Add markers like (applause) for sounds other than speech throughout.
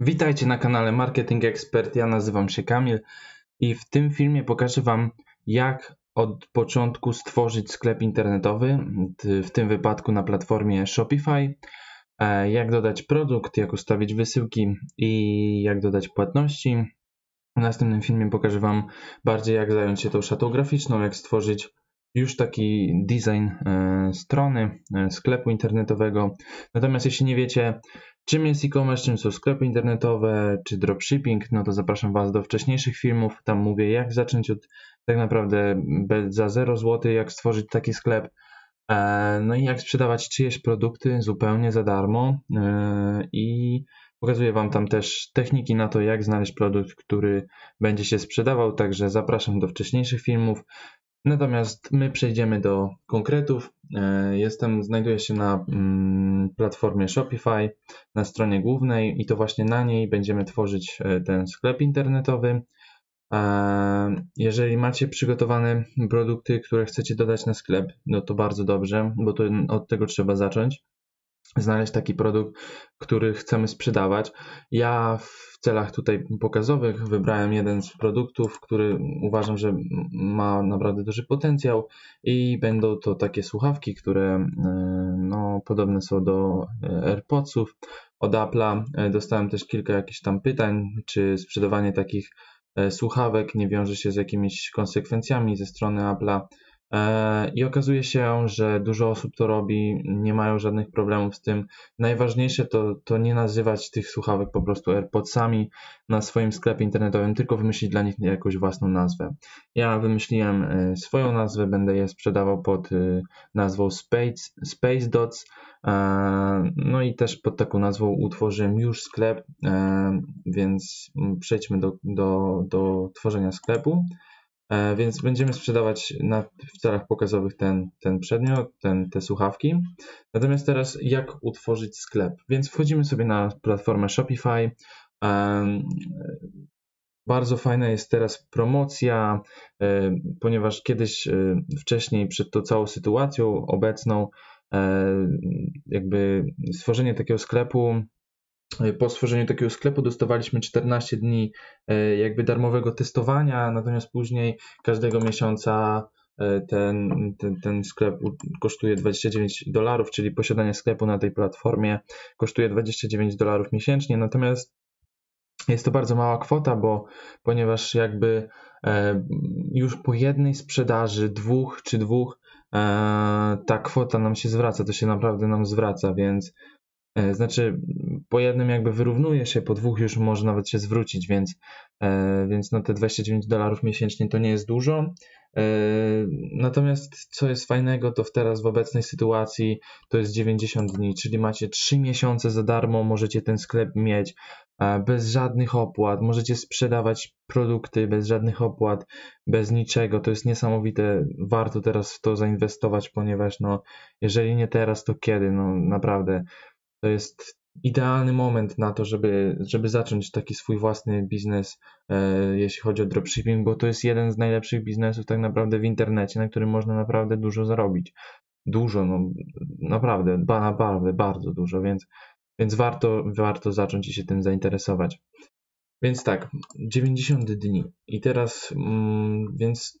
Witajcie na kanale Marketing Expert. Ja nazywam się Kamil i w tym filmie pokażę Wam, jak od początku stworzyć sklep internetowy, w tym wypadku na platformie Shopify, e, jak dodać produkt, jak ustawić wysyłki i jak dodać płatności. W następnym filmie pokażę Wam bardziej, jak zająć się tą szatą graficzną, jak stworzyć już taki design e, strony, e, sklepu internetowego. Natomiast jeśli nie wiecie, czym jest e-commerce, czym są sklepy internetowe, czy dropshipping, no to zapraszam Was do wcześniejszych filmów. Tam mówię, jak zacząć od tak naprawdę za 0 zł, jak stworzyć taki sklep. E, no i jak sprzedawać czyjeś produkty zupełnie za darmo. I pokazuję Wam tam też techniki na to, jak znaleźć produkt, który będzie się sprzedawał. Także zapraszam do wcześniejszych filmów. Natomiast my przejdziemy do konkretów. E, jestem, znajduję się na mm, platformie Shopify, na stronie głównej i to właśnie na niej będziemy tworzyć e, ten sklep internetowy. E, jeżeli macie przygotowane produkty, które chcecie dodać na sklep, no to bardzo dobrze, bo to od tego trzeba zacząć znaleźć taki produkt, który chcemy sprzedawać. Ja w celach tutaj pokazowych wybrałem jeden z produktów, który uważam, że ma naprawdę duży potencjał i będą to takie słuchawki, które e, no, podobne są do e, AirPodsów od Apple'a. E, dostałem też kilka jakichś tam pytań, czy sprzedawanie takich słuchawek nie wiąże się z jakimiś konsekwencjami ze strony Apple'a. E, I okazuje się, że dużo osób to robi, nie mają żadnych problemów z tym. Najważniejsze to, to nie nazywać tych słuchawek po prostu AirPodsami na swoim sklepie internetowym, tylko wymyślić dla nich jakąś własną nazwę. Ja wymyśliłem e, swoją nazwę, będę je sprzedawał pod e, nazwą Space, Space Dots. No i też pod taką nazwą utworzyłem już sklep, więc przejdźmy do, do, do tworzenia sklepu. E, więc będziemy sprzedawać na, w celach pokazowych ten, ten przedmiot, ten, te słuchawki. Natomiast teraz jak utworzyć sklep? Więc wchodzimy sobie na platformę Shopify. Bardzo fajna jest teraz promocja, e, ponieważ kiedyś e, wcześniej, przed tą całą sytuacją obecną, jakby stworzenie takiego sklepu E, po stworzeniu takiego sklepu dostawaliśmy 14 dni e, jakby darmowego testowania, natomiast później każdego miesiąca e, ten, ten, ten sklep kosztuje 29 dolarów, czyli posiadanie sklepu na tej platformie kosztuje 29 dolarów miesięcznie, natomiast jest to bardzo mała kwota, bo ponieważ jakby już po jednej sprzedaży, dwóch czy dwóch, ta kwota nam się zwraca, to się naprawdę nam zwraca, więc E, znaczy, po jednym jakby wyrównuje się, po dwóch już może nawet się zwrócić, więc, e, więc no te 29 dolarów miesięcznie to nie jest dużo. E, natomiast co jest fajnego, to teraz w obecnej sytuacji to jest 90 dni, czyli macie 3 miesiące za darmo, możecie ten sklep mieć bez żadnych opłat, możecie sprzedawać produkty bez żadnych opłat, bez niczego. To jest niesamowite. Warto teraz w to zainwestować, ponieważ no, jeżeli nie teraz, to kiedy? No naprawdę to jest idealny moment na to, żeby, żeby zacząć taki swój własny biznes, e, jeśli chodzi o dropshipping, bo to jest jeden z najlepszych biznesów tak naprawdę w internecie, na którym można naprawdę dużo zarobić. Dużo, no naprawdę, naprawdę, bardzo dużo, więc, więc warto, warto zacząć i się tym zainteresować. Więc tak, 90 dni. I teraz, mm, więc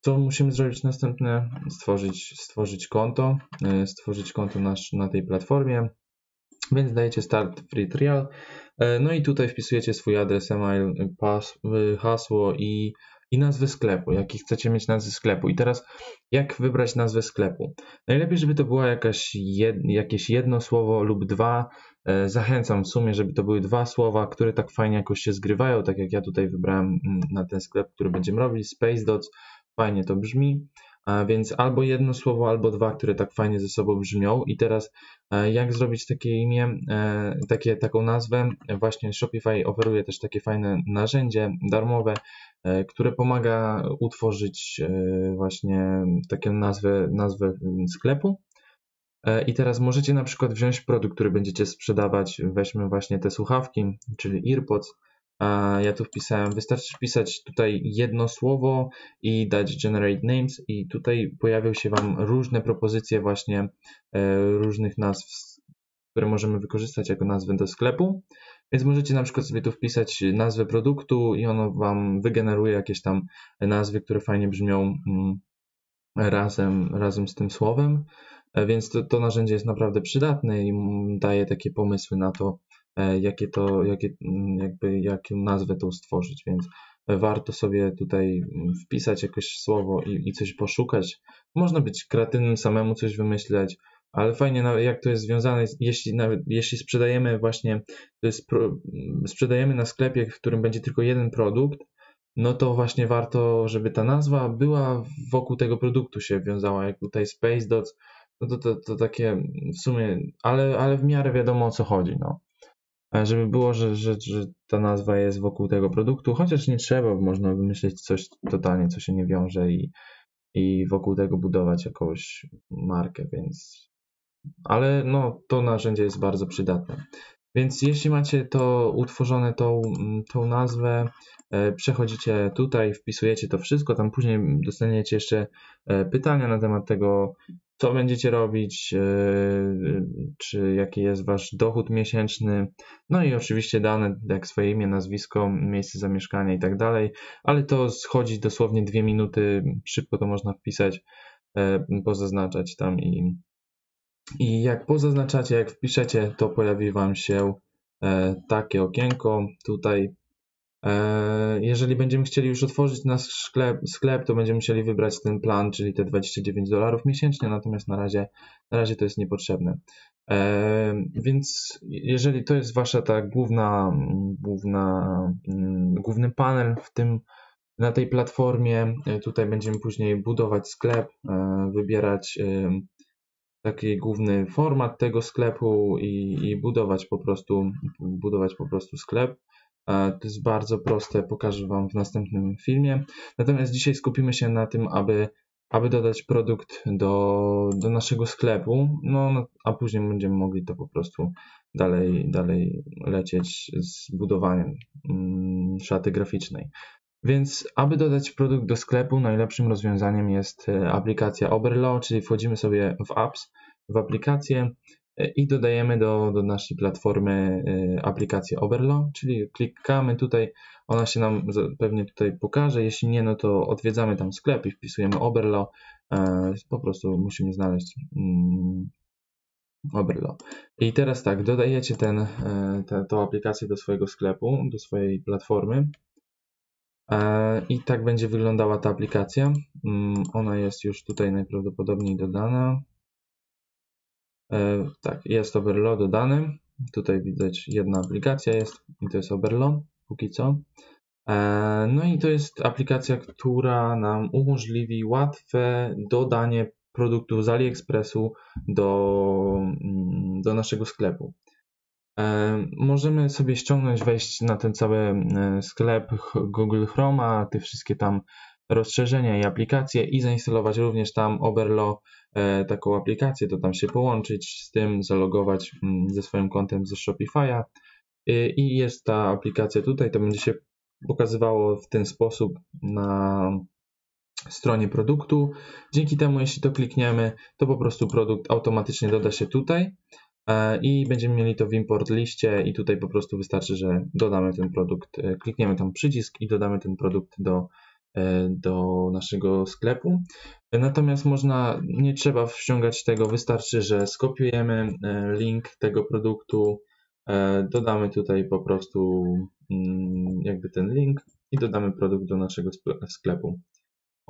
co musimy zrobić następne? Stworzyć, stworzyć konto, e, stworzyć konto na, na tej platformie, więc dajecie start free trial. E, no i tutaj wpisujecie swój adres e-mail, pas, hasło i, i nazwę sklepu, jaki chcecie mieć nazwę sklepu. I teraz jak wybrać nazwę sklepu? Najlepiej, żeby to była jakaś jed, jakieś jedno słowo lub dwa. E, zachęcam w sumie, żeby to były dwa słowa, które tak fajnie jakoś się zgrywają, tak jak ja tutaj wybrałem mm, na ten sklep, który będziemy robić, Space Dots. Fajnie to brzmi. Więc albo jedno słowo, albo dwa, które tak fajnie ze sobą brzmią. I teraz e, jak zrobić takie imię, e, takie, taką nazwę? Właśnie Shopify oferuje też takie fajne narzędzie darmowe, e, które pomaga utworzyć właśnie taką nazwę, nazwę sklepu. I teraz możecie na przykład wziąć produkt, który będziecie sprzedawać. Weźmy właśnie te słuchawki, czyli AirPods ja tu wpisałem, wystarczy wpisać tutaj jedno słowo i dać generate names i tutaj pojawią się Wam różne propozycje właśnie e, różnych nazw, które możemy wykorzystać jako nazwę do sklepu. Więc możecie na przykład sobie tu wpisać nazwę produktu i ono Wam wygeneruje jakieś tam nazwy, które fajnie brzmią mm, razem, razem z tym słowem. E, więc to, to narzędzie jest naprawdę przydatne i daje takie pomysły na to, jakie to, jakie, mm, jakby, jaką nazwę to stworzyć, więc warto sobie tutaj wpisać jakieś słowo i, i coś poszukać. Można być kreatywnym, samemu coś wymyśleć, ale fajnie jak to jest związane, jeśli, nawet, jeśli sprzedajemy właśnie, pro, sprzedajemy na sklepie, w którym będzie tylko jeden produkt, no to właśnie warto, żeby ta nazwa była wokół tego produktu się wiązała, jak tutaj Space Dots, no to, to, to takie w sumie, ale, ale w miarę wiadomo o co chodzi, no. Żeby było, że, że, że ta nazwa jest wokół tego produktu, chociaż nie trzeba, można wymyślić coś totalnie, co się nie wiąże i, i wokół tego budować jakąś markę, więc ale no, to narzędzie jest bardzo przydatne. Więc jeśli macie to utworzone, tą, tą nazwę, e, przechodzicie tutaj, wpisujecie to wszystko, tam później dostaniecie jeszcze e, pytania na temat tego, co będziecie robić, e, czy jaki jest wasz dochód miesięczny, no i oczywiście dane jak swoje imię, nazwisko, miejsce zamieszkania i tak dalej, ale to schodzi dosłownie dwie minuty, szybko to można wpisać, pozaznaczać tam i i jak pozaznaczacie, jak wpiszecie, to pojawi Wam się e, takie okienko. Tutaj. E, jeżeli będziemy chcieli już otworzyć nasz sklep, sklep, to będziemy musieli wybrać ten plan, czyli te 29 dolarów miesięcznie, natomiast na razie, na razie to jest niepotrzebne. E, więc jeżeli to jest Wasza ta główna, główna, mm, główny panel w tym, na tej platformie, tutaj będziemy później budować sklep, wybierać taki główny format tego sklepu i, i budować po prostu budować po prostu sklep. To jest bardzo proste, pokażę Wam w następnym filmie. Natomiast dzisiaj skupimy się na tym, aby, aby dodać produkt do, do naszego sklepu, no, no, a później będziemy mogli to po prostu dalej, dalej lecieć z budowaniem mm, szaty graficznej. Więc aby dodać produkt do sklepu, najlepszym rozwiązaniem jest e, aplikacja Oberlo, czyli wchodzimy sobie w apps, w aplikację e, i dodajemy do, do naszej platformy e, aplikację Oberlo, czyli klikamy tutaj, ona się nam pewnie tutaj pokaże, jeśli nie, no to odwiedzamy tam sklep i wpisujemy Oberlo, po prostu musimy znaleźć mm, Oberlo. I teraz tak, dodajecie tę aplikację do swojego sklepu, do swojej platformy E, I tak będzie wyglądała ta aplikacja. Mm, ona jest już tutaj najprawdopodobniej dodana. E, tak, jest Oberlo dodany. Tutaj widać jedna aplikacja jest i to jest Oberlo póki co. E, no i to jest aplikacja, która nam umożliwi łatwe dodanie produktów z AliExpressu do, mm, do naszego sklepu. E, możemy sobie ściągnąć, wejść na ten cały sklep Google Chroma, te wszystkie tam rozszerzenia i aplikacje i zainstalować również tam Oberlo, taką aplikację, to tam się połączyć z tym, zalogować mm, ze swoim kontem ze Shopify'a i jest ta aplikacja tutaj, to będzie się pokazywało w ten sposób na stronie produktu. Dzięki temu, jeśli to klikniemy, to po prostu produkt automatycznie doda się tutaj E, i będziemy mieli to w import liście i tutaj po prostu wystarczy, że dodamy ten produkt, e, klikniemy tam przycisk i dodamy ten produkt do, e, do naszego sklepu. Natomiast można, nie trzeba wciągać tego, wystarczy, że skopiujemy link tego produktu, dodamy tutaj po prostu mm, jakby ten link i dodamy produkt do naszego sklepu.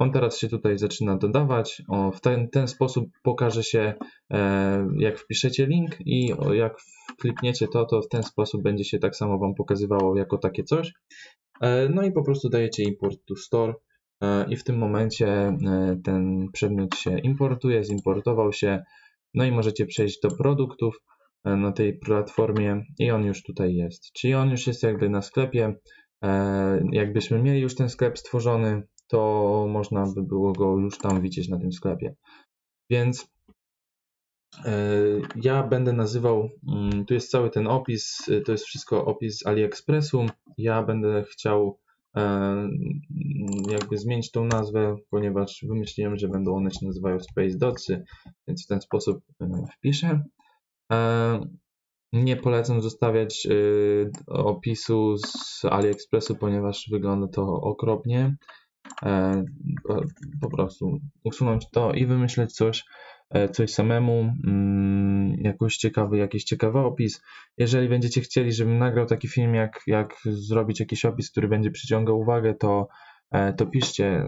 On teraz się tutaj zaczyna dodawać. O, w ten, ten sposób pokaże się, e, jak wpiszecie link i jak klikniecie to, to w ten sposób będzie się tak samo Wam pokazywało jako takie coś. E, no i po prostu dajecie import to store e, i w tym momencie ten przedmiot się importuje, zimportował się, no i możecie przejść do produktów na tej platformie i on już tutaj jest. Czyli on już jest jakby na sklepie. Jakbyśmy mieli już ten sklep stworzony, to można by było go już tam widzieć na tym sklepie. Więc e, ja będę nazywał, mm, tu jest cały ten opis, e, to jest wszystko opis AliExpressu. Ja będę chciał e, jakby zmienić tą nazwę, ponieważ wymyśliłem, że będą one się nazywają Space Dotsy, więc w ten sposób wpiszę. Nie polecam zostawiać opisu z AliExpressu, ponieważ wygląda to okropnie. E, po, prostu usunąć to i wymyśleć coś, e, coś samemu, mm, jakoś ciekawy, jakiś ciekawy opis. Jeżeli będziecie chcieli, żebym nagrał taki film, jak, jak zrobić jakiś opis, który będzie przyciągał uwagę, to, e, to piszcie,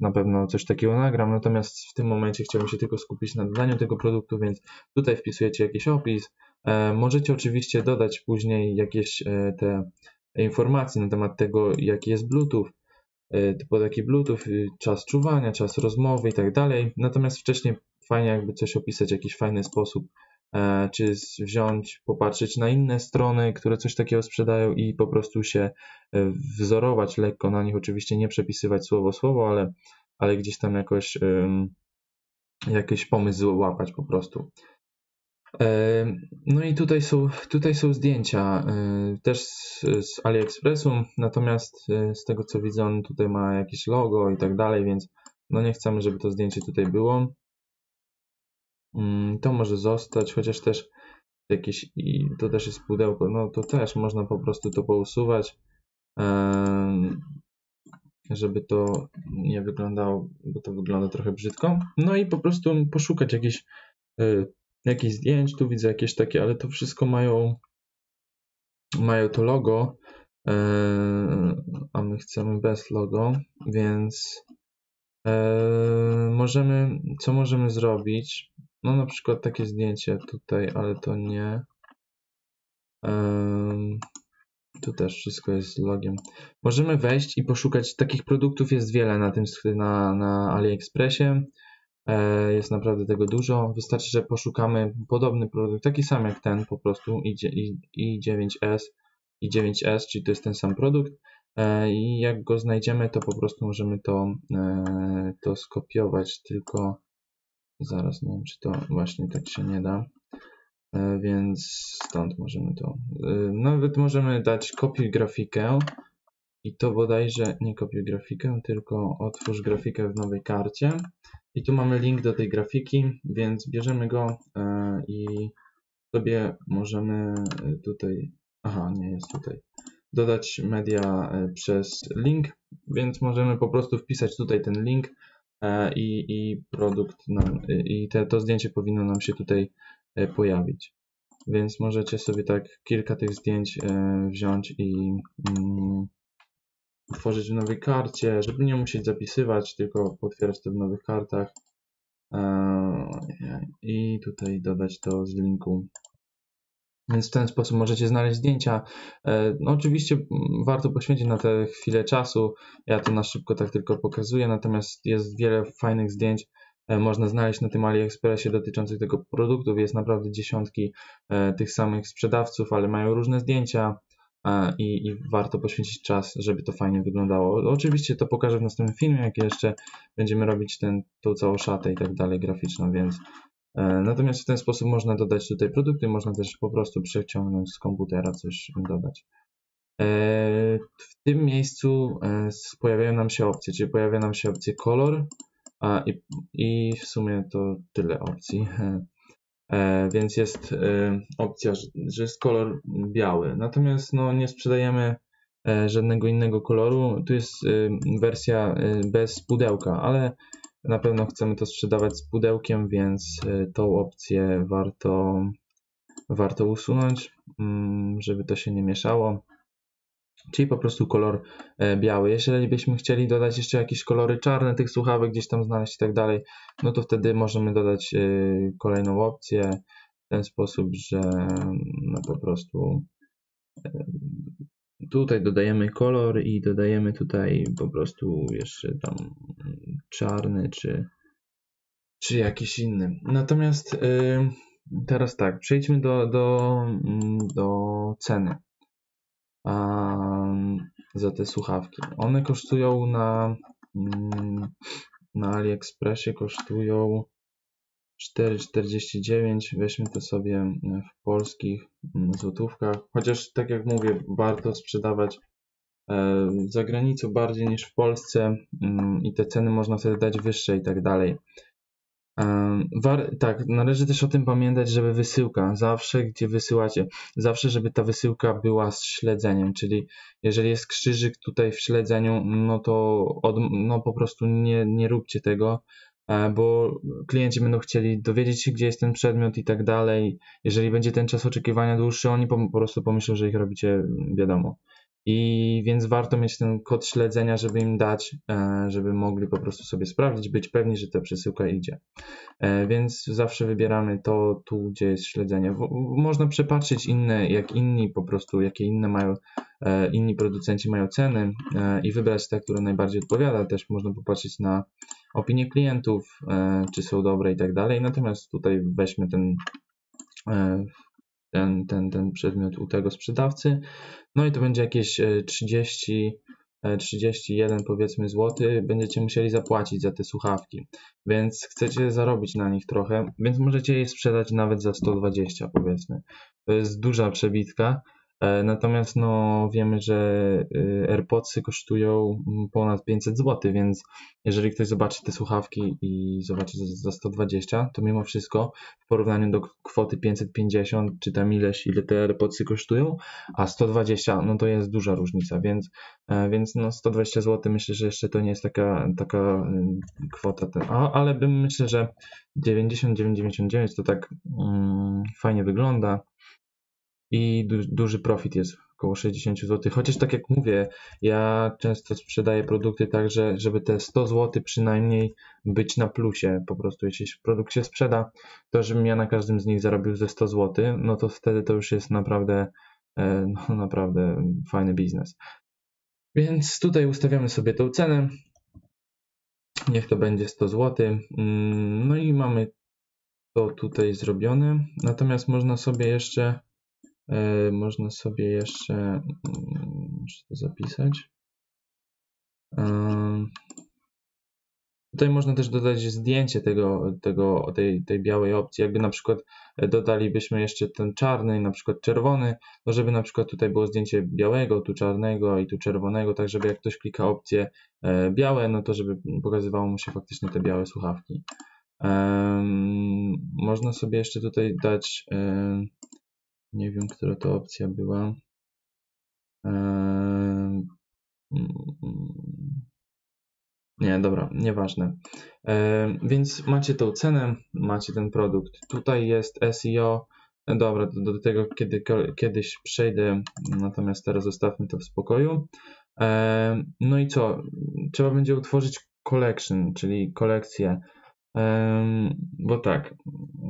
na pewno coś takiego nagram. Natomiast w tym momencie chciałbym się tylko skupić na dodaniu tego produktu, więc tutaj wpisujecie jakiś opis. Możecie oczywiście dodać później jakieś te informacje na temat tego, jaki jest Bluetooth E, typu taki Bluetooth, y, czas czuwania, czas rozmowy i tak dalej. Natomiast wcześniej fajnie jakby coś opisać w jakiś fajny sposób, e, czy wziąć, popatrzeć na inne strony, które coś takiego sprzedają i po prostu się e, wzorować lekko na nich, oczywiście nie przepisywać słowo słowo, ale, ale gdzieś tam jakoś jakiś pomysł łapać po prostu. No i tutaj są, tutaj są zdjęcia też z, z AliExpressu, natomiast e, z tego co widzę on tutaj ma jakieś logo i tak dalej, więc no nie chcemy, żeby to zdjęcie tutaj było. Mm, to może zostać, chociaż też jakieś, i to też jest pudełko, no to też można po prostu to pousuwać, żeby to nie wyglądało, bo to wygląda trochę brzydko. No i po prostu poszukać jakichś e, jakichś zdjęć, tu widzę jakieś takie, ale to wszystko mają, mają to logo, e, a my chcemy bez logo, więc e, możemy, co możemy zrobić? No na przykład takie zdjęcie tutaj, ale to nie. E, tu też wszystko jest logiem. Możemy wejść i poszukać, takich produktów jest wiele na tym, na, na AliExpressie. E, jest naprawdę tego dużo. Wystarczy, że poszukamy podobny produkt, taki sam jak ten po prostu i 9S i 9S, czyli to jest ten sam produkt. E, I jak go znajdziemy, to po prostu możemy to, e, to skopiować, tylko zaraz nie wiem, czy to właśnie tak się nie da. Więc stąd możemy to. Nawet możemy dać kopiuj grafikę i to bodajże nie kopiuj grafikę, tylko otwórz grafikę w nowej karcie. I tu mamy link do tej grafiki, więc bierzemy go e, i sobie możemy tutaj, aha, nie jest tutaj, dodać media e, przez link, więc możemy po prostu wpisać tutaj ten link e, i, i produkt nam, i te, to zdjęcie powinno nam się tutaj pojawić. Więc możecie sobie tak kilka tych zdjęć wziąć i mm, tworzyć w nowej karcie, żeby nie musieć zapisywać, tylko potwierdzać to w nowych kartach. I tutaj dodać to z linku. Więc w ten sposób możecie znaleźć zdjęcia. Eee, no oczywiście warto poświęcić na te chwilę czasu. Ja to na szybko tak tylko pokazuję, natomiast jest wiele fajnych zdjęć. Eee, można znaleźć na tym AliExpressie dotyczących tego produktów. Jest naprawdę dziesiątki tych samych sprzedawców, ale mają różne zdjęcia i, i, warto poświęcić czas, żeby to fajnie wyglądało. Oczywiście to pokażę w następnym filmie, jak jeszcze będziemy robić ten, tą całą szatę i tak dalej graficzną, więc e, natomiast w ten sposób można dodać tutaj produkty, można też po prostu przeciągnąć z komputera coś dodać. E, w tym miejscu e, pojawiają nam się opcje, czyli pojawia nam się opcja kolor i, i w sumie to tyle opcji. (laughs) E, więc jest e, opcja, że jest kolor biały. Natomiast no, nie sprzedajemy e, żadnego innego koloru. Tu jest wersja bez pudełka, ale na pewno chcemy to sprzedawać z pudełkiem, więc tą opcję warto, warto usunąć, mm, żeby to się nie mieszało czyli po prostu kolor e, biały. Jeżeli byśmy chcieli dodać jeszcze jakieś kolory czarne tych słuchawek, gdzieś tam znaleźć i tak dalej, no to wtedy możemy dodać e, kolejną opcję w ten sposób, że no po prostu e, tutaj dodajemy kolor i dodajemy tutaj po prostu jeszcze tam czarny czy, czy jakiś inny. Natomiast teraz tak, przejdźmy do, do, do ceny za te słuchawki. One kosztują na, mm, na AliExpressie kosztują 4,49. Weźmy to sobie w polskich mm, złotówkach. Chociaż tak jak mówię, warto sprzedawać e, za granicą bardziej niż w Polsce mm, i te ceny można wtedy dać wyższe i tak dalej. War, tak, należy też o tym pamiętać, żeby wysyłka, zawsze gdzie wysyłacie, zawsze żeby ta wysyłka była z śledzeniem, czyli jeżeli jest krzyżyk tutaj w śledzeniu, no to od, no po prostu nie, nie róbcie tego, e, bo klienci będą chcieli dowiedzieć się, gdzie jest ten przedmiot i tak dalej. Jeżeli będzie ten czas oczekiwania dłuższy, oni po, po prostu pomyślą, że ich robicie, wiadomo, i więc warto mieć ten kod śledzenia, żeby im dać, e, żeby mogli po prostu sobie sprawdzić, być pewni, że ta przesyłka idzie. E, więc zawsze wybieramy to tu, gdzie jest śledzenie. Można przepatrzeć inne, jak inni po prostu, jakie inne mają, e, inni producenci mają ceny i wybrać te, które najbardziej odpowiada. Też można popatrzeć na opinie klientów, czy są dobre i tak dalej. Natomiast tutaj weźmy ten ten, ten, ten przedmiot u tego sprzedawcy. No i to będzie jakieś 30, e, 31 e, powiedzmy złoty będziecie musieli zapłacić za te słuchawki, więc chcecie zarobić na nich trochę, więc możecie je sprzedać nawet za 120 powiedzmy. To jest duża przebitka, E, natomiast no, wiemy, że y, AirPodsy kosztują ponad 500 zł, więc jeżeli ktoś zobaczy te słuchawki i zobaczy za 120, to mimo wszystko w porównaniu do kwoty 550 czy tam ileś, ile te AirPodsy kosztują, a 120, no to jest duża różnica, więc, e, więc no 120 zł myślę, że jeszcze to nie jest taka, taka y, kwota, ale bym myślę, że 99,99 to tak mm, fajnie wygląda i du duży profit jest około 60 zł. Chociaż tak jak mówię, ja często sprzedaję produkty tak, że żeby te 100 zł przynajmniej być na plusie. Po prostu jeśli produkt się sprzeda, to żebym ja na każdym z nich zarobił ze 100 zł, no to wtedy to już jest naprawdę, e, no, (laughs) naprawdę fajny biznes. Więc tutaj ustawiamy sobie tą cenę. Niech to będzie 100 zł. Mm, no i mamy to tutaj zrobione. Natomiast można sobie jeszcze można sobie jeszcze, mm, muszę to zapisać. E, tutaj można też dodać zdjęcie tego, tego, tej, tej białej opcji. Jakby na przykład dodalibyśmy jeszcze ten czarny, na przykład czerwony, to żeby na przykład tutaj było zdjęcie białego, tu czarnego i tu czerwonego, tak żeby jak ktoś klika opcję e, białe, no to żeby pokazywało mu się faktycznie te białe słuchawki. Można sobie jeszcze tutaj dać nie wiem, która to opcja była. Eee, nie, dobra, nieważne. Eee, więc macie tą cenę, macie ten produkt. Tutaj jest SEO. Dobra, do, do tego kiedy, kiedyś przejdę, natomiast teraz zostawmy to w spokoju. Eee, no i co? Trzeba będzie utworzyć collection, czyli kolekcję. Bo tak.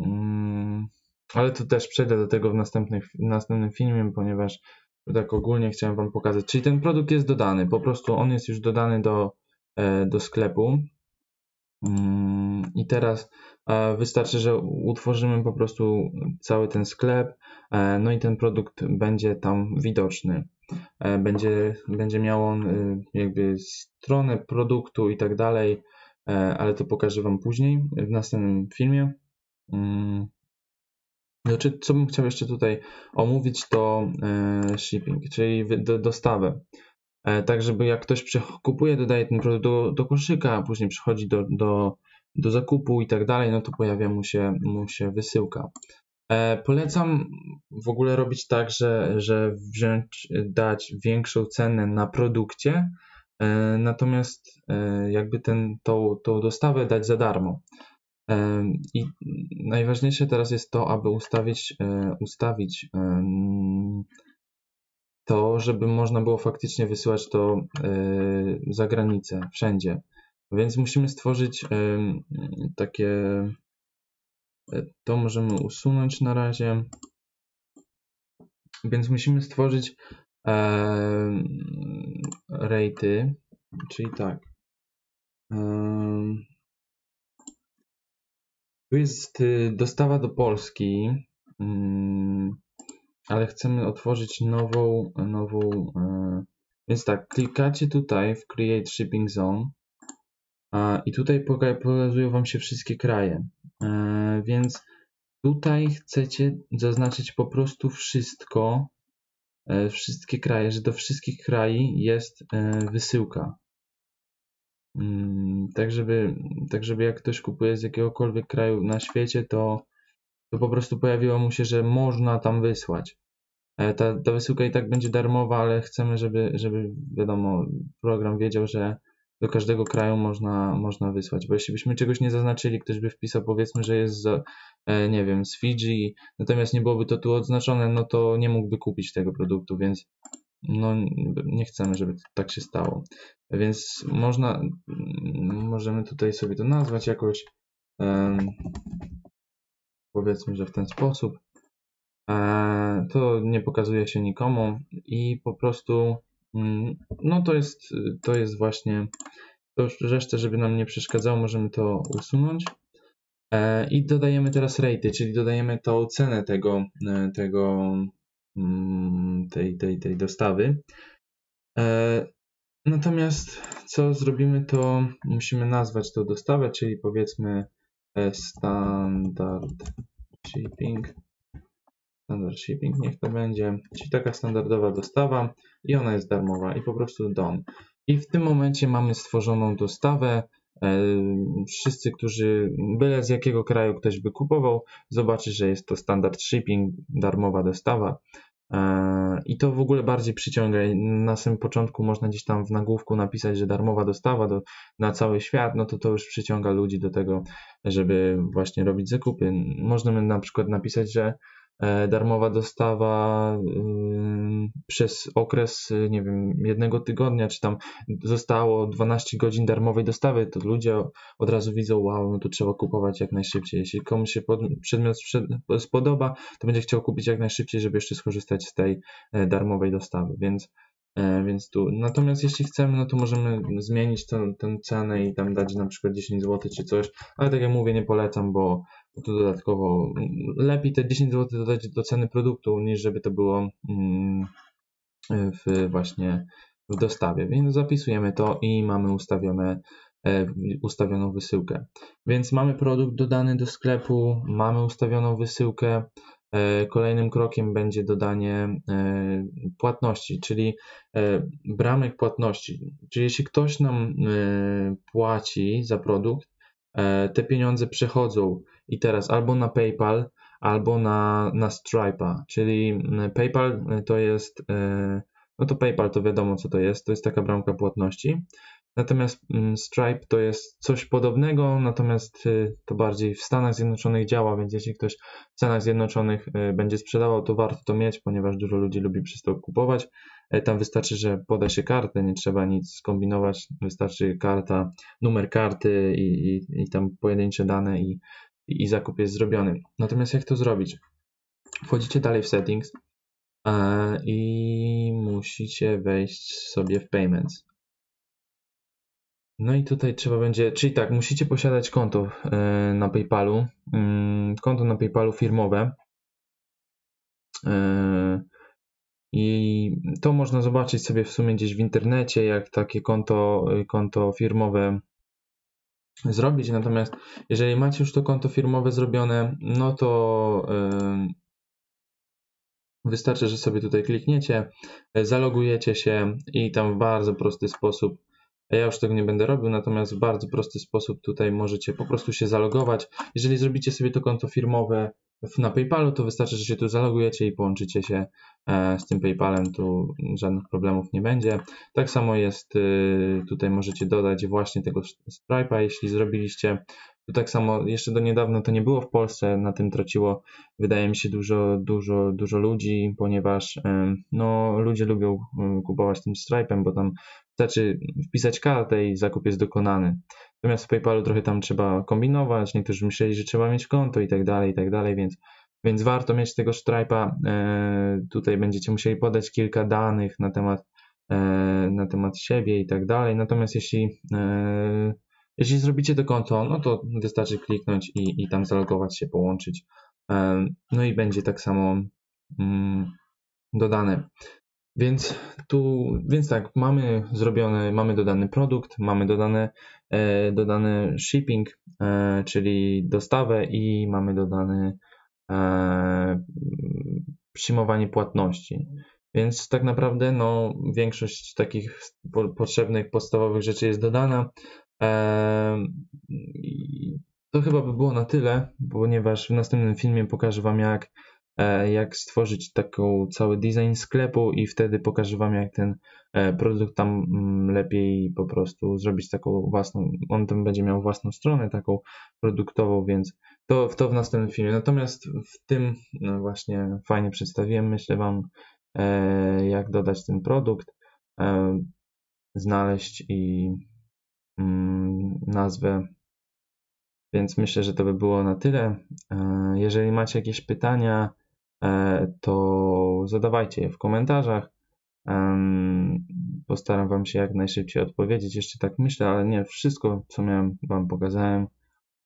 Mm, ale to też przejdę do tego w, następnych, w następnym filmie, ponieważ tak ogólnie chciałem Wam pokazać. Czyli ten produkt jest dodany, po prostu on jest już dodany do, e, do sklepu. Mm, I teraz e, wystarczy, że utworzymy po prostu cały ten sklep, e, no i ten produkt będzie tam widoczny. Będzie, będzie miał on jakby stronę produktu i tak dalej, ale to pokażę Wam później w następnym filmie. Znaczy, co bym chciał jeszcze tutaj omówić, to e, shipping, czyli dostawę. E, tak, żeby jak ktoś kupuje, dodaje ten produkt do, do koszyka, a później przychodzi do, do, do zakupu i tak dalej, no to pojawia mu się, mu się wysyłka. E, polecam w ogóle robić tak, że, że wziąć, dać większą cenę na produkcie, natomiast jakby ten, tą, tą dostawę dać za darmo. I najważniejsze teraz jest to, aby ustawić, e, ustawić to, żeby można było faktycznie wysyłać to e, za granicę, wszędzie. Więc musimy stworzyć takie. E, to możemy usunąć na razie. Więc musimy stworzyć rejty, czyli tak. Tu jest y, dostawa do Polski, mm, ale chcemy otworzyć nową, nową. E, więc tak, klikacie tutaj w Create Shipping Zone i tutaj pokazują Wam się wszystkie kraje. E, więc tutaj chcecie zaznaczyć po prostu wszystko, e, wszystkie kraje, że do wszystkich krajów jest wysyłka. Mm, tak żeby, tak żeby jak ktoś kupuje z jakiegokolwiek kraju na świecie, to, to po prostu pojawiło mu się, że można tam wysłać. E, ta, ta wysyłka i tak będzie darmowa, ale chcemy, żeby, żeby wiadomo, program wiedział, że do każdego kraju można, można wysłać. Bo jeśli byśmy czegoś nie zaznaczyli, ktoś by wpisał powiedzmy, że jest z, e, nie wiem, z Fidżi, natomiast nie byłoby to tu odznaczone, no to nie mógłby kupić tego produktu, więc no nie chcemy, żeby tak się stało. Więc można, możemy tutaj sobie to nazwać jakoś, powiedzmy, że w ten sposób. E, to nie pokazuje się nikomu i po prostu mm, no to jest, to jest właśnie to już resztę, żeby nam nie przeszkadzało, możemy to usunąć. E, I dodajemy teraz rate, czyli dodajemy tą cenę tego, e, tego tej, tej, tej dostawy. Natomiast co zrobimy, to musimy nazwać tą dostawę, czyli powiedzmy standard shipping Standard shipping niech to będzie, czyli taka standardowa dostawa i ona jest darmowa i po prostu dom. I w tym momencie mamy stworzoną dostawę. E, wszyscy, którzy byle z jakiego kraju ktoś by kupował, zobaczy, że jest to standard shipping, darmowa dostawa. E, I to w ogóle bardziej przyciąga. Na samym początku można gdzieś tam w nagłówku napisać, że darmowa dostawa do, na cały świat, no to to już przyciąga ludzi do tego, żeby właśnie robić zakupy. Można na przykład napisać, że darmowa dostawa przez okres, y, nie wiem, jednego tygodnia, czy tam zostało 12 godzin darmowej dostawy, to ludzie od razu widzą, wow, no to trzeba kupować jak najszybciej. Jeśli komuś się przedmiot spodoba, to będzie chciał kupić jak najszybciej, żeby jeszcze skorzystać z tej e, darmowej dostawy, więc e, więc tu, natomiast jeśli chcemy, no to możemy zmienić tę, cenę i tam dać na przykład 10 zł czy coś, ale tak jak mówię, nie polecam, bo to dodatkowo lepiej te 10 zł dodać do ceny produktu, niż żeby to było mm, w właśnie w dostawie. Więc zapisujemy to i mamy ustawione, e, ustawioną wysyłkę. Więc mamy produkt dodany do sklepu, mamy ustawioną wysyłkę. E, kolejnym krokiem będzie dodanie e, płatności, czyli bramek płatności. Czyli jeśli ktoś nam płaci za produkt, te pieniądze przechodzą i teraz albo na PayPal, albo na, na Stripe'a, czyli PayPal to jest, no to PayPal to wiadomo co to jest, to jest taka bramka płatności. Natomiast mm, Stripe to jest coś podobnego, natomiast y, to bardziej w Stanach Zjednoczonych działa, więc jeśli ktoś w Stanach Zjednoczonych będzie sprzedawał, to warto to mieć, ponieważ dużo ludzi lubi przez to kupować. E, tam wystarczy, że poda się kartę, nie trzeba nic skombinować, wystarczy karta, numer karty i, i, i tam pojedyncze dane i, i zakup jest zrobiony. Natomiast jak to zrobić? Wchodzicie dalej w settings i musicie wejść sobie w payments. No i tutaj trzeba będzie, czyli tak, musicie posiadać konto e, na PayPalu, mm, konto na PayPalu firmowe. E, I to można zobaczyć sobie w sumie gdzieś w internecie, jak takie konto, konto firmowe zrobić. Natomiast jeżeli macie już to konto firmowe zrobione, no to wystarczy, że sobie tutaj klikniecie, zalogujecie się i tam w bardzo prosty sposób ja już tego nie będę robił, natomiast w bardzo prosty sposób tutaj możecie po prostu się zalogować. Jeżeli zrobicie sobie to konto firmowe na PayPalu, to wystarczy, że się tu zalogujecie i połączycie się e, z tym PayPalem, tu żadnych problemów nie będzie. Tak samo jest, y, tutaj możecie dodać właśnie tego Stripe'a, jeśli zrobiliście. Tu tak samo, jeszcze do niedawna to nie było w Polsce, na tym traciło, wydaje mi się, dużo, dużo, dużo ludzi, ponieważ no, ludzie lubią y, kupować tym Stripe'em, bo tam wystarczy wpisać kartę i zakup jest dokonany. Natomiast w PayPalu trochę tam trzeba kombinować, niektórzy myśleli, że trzeba mieć konto i tak dalej, i tak dalej, więc, więc warto mieć tego Stripe'a. E, tutaj będziecie musieli podać kilka danych na temat, e, na temat siebie i tak dalej. Natomiast jeśli, e, jeśli zrobicie to konto, no to wystarczy kliknąć i, i tam zalogować się, połączyć. No i będzie tak samo mm, dodane. Więc tu, więc tak, mamy zrobiony, mamy dodany produkt, mamy dodane, e, dodany shipping, e, czyli dostawę i mamy dodany e, przyjmowanie płatności. Więc tak naprawdę no, większość takich po, potrzebnych, podstawowych rzeczy jest dodana. I to chyba by było na tyle, ponieważ w następnym filmie pokażę Wam, jak, e, jak stworzyć taką cały design sklepu i wtedy pokażę Wam, jak ten e, produkt tam mm, lepiej po prostu zrobić taką własną, on tam będzie miał własną stronę taką produktową, więc to, to w następnym filmie. Natomiast w tym no właśnie fajnie przedstawiłem, myślę Wam, e, jak dodać ten produkt, znaleźć i mm, nazwę więc myślę, że to by było na tyle. E, jeżeli macie jakieś pytania, e, to zadawajcie je w komentarzach. Postaram Wam się jak najszybciej odpowiedzieć. Jeszcze tak myślę, ale nie wszystko, co miałem, Wam pokazałem.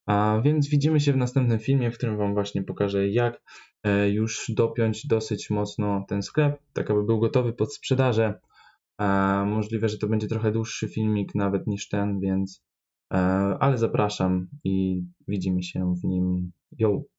A więc widzimy się w następnym filmie, w którym Wam właśnie pokażę, jak e, już dopiąć dosyć mocno ten sklep, tak aby był gotowy pod sprzedażę. Możliwe, że to będzie trochę dłuższy filmik nawet niż ten, więc E, ale zapraszam i widzimy się w nim. Yo!